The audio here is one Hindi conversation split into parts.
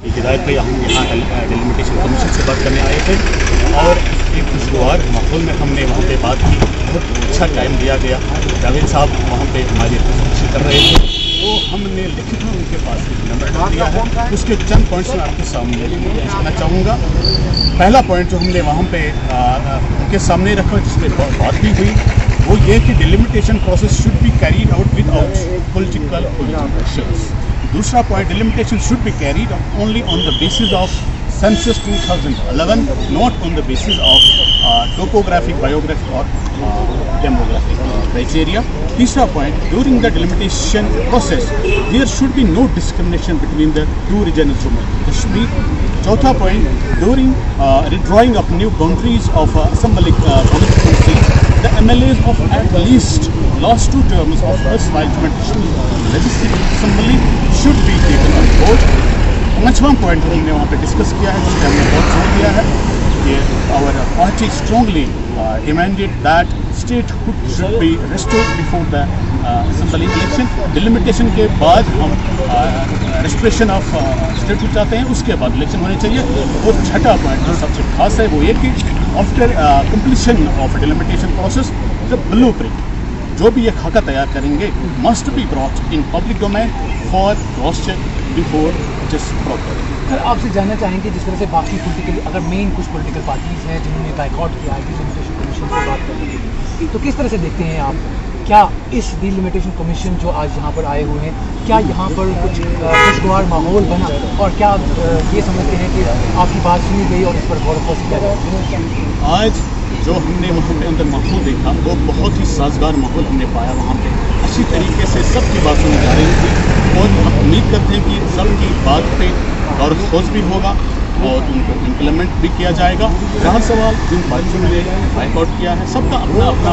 हिदायत पे हम यहाँ डेलिमिटेशन कमीशन से बात करने आए थे और एक खुशगवार माहौल में हमने वहाँ पे बात की। बहुत अच्छा टाइम दिया गया। जावेद साहब वहाँ पे हमारी रिप्रेजेंटेशन कर रहे थे। तो हमने लिखित में उनके पास एक नंबर दिया है। उसके चंद पॉइंट्स मैं आपके सामने कहना चाहूँगा। पहला पॉइंट जो हमने वहाँ पे उनके सामने रखा, जिसमें बात भी हुई, वो ये कि delimitation process should be carried out without political pressures Dusra point, delimitation should be carried only on the basis of census 2011, not on the basis of uh, topographic, biographic or uh, demographic criteria. Tisra point, during the delimitation process, there should be no discrimination between the two regions of be. Chautha point, during uh, redrawing of new boundaries of uh, Assembly uh, the MLAs of at least last two terms of first vice legislative assembly पांचवा पॉइंट हमने वहाँ पे डिस्कस किया है जिसमें हमने बहुत ज़ोर दिया है। कि our party strongly demanded that statehood should be restored before the uh, assembly election. Delimitation के बाद हम रेस्टोरेशन ऑफ़ स्टेटहुड चाहते हैं उसके बाद इलेक्शन होने चाहिए। और छठा पॉइंट जो सबसे खास है वो ये कि after completion of delimitation process the blueprint जो भी ये खाका तैयार करेंगे must be brought in public domain for cross check before just proper sir आपसे जानना चाहेंगे जिस तरह से बाकी पॉलिटिकल अगर मेन कुछ पॉलिटिकल पार्टीज़ हैं जिन्होंने बाइकआउट किया है डिलिमिटेशन कमीशन से बात करने के लिए तो किस तरह से देखते हैं आप? क्या इस डिलिमिटेशन कमीशन जो आज यहाँ पर आए हुए हैं क्या यहाँ पर कुछ खुशगवार माहौल बना और क्या ये समझते हैं कि आपकी बात सुनी गई और इस पर गौर फौज किया जाए आज जो हमने वहाँ पे अंदर माहौल देखा वो बहुत ही साजगार माहौल हमने पाया वहाँ पे। अच्छी तरीके से सबकी बात सुनी जा रही थी। और हम उम्मीद करते हैं कि सबकी बात पे और खोज भी होगा और उनको इम्प्लीमेंट भी किया जाएगा। जहाँ सवाल जिन पार्टियों ने बाइकआउट किया है सबका अपना अपना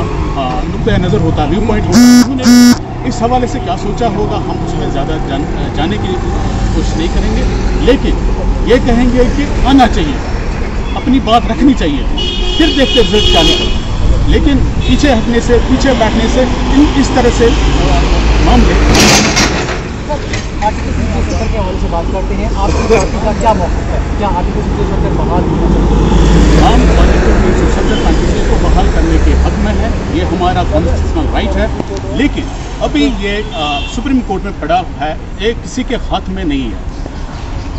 नुक़ नज़र होता व्यू पॉइंट होता। है इस हवाले से क्या सोचा होगा हम उसमें ज़्यादा जान, जाने की कोशिश नहीं करेंगे। लेकिन ये कहेंगे कि आना चाहिए अपनी बात रखनी चाहिए फिर देखते रिज़ल्ट क्या निकल लेकिन पीछे हटने से पीछे बैठने से इन इस तरह से मामले हम आर्टिकल तीन सौ सत्तर कॉन्स्टिट्यूशन को बहाल करने के हक में है। ये हमारा कॉन्स्टिट्यूशनल राइट है। लेकिन अभी ये आ, सुप्रीम कोर्ट में पड़ा है। ये किसी के हाथ में नहीं है।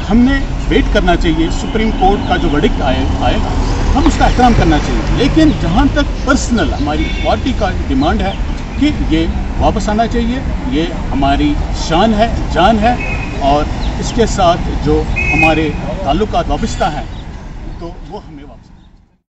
हमने वेट करना चाहिए। सुप्रीम कोर्ट का जो वर्डिक्ट आए आएगा हम उसका एहतराम करना चाहिए। लेकिन जहाँ तक पर्सनल हमारी पार्टी का डिमांड है कि ये वापस आना चाहिए। ये हमारी शान है, जान है और इसके साथ जो हमारे ताल्लुक वाबस्ता हैं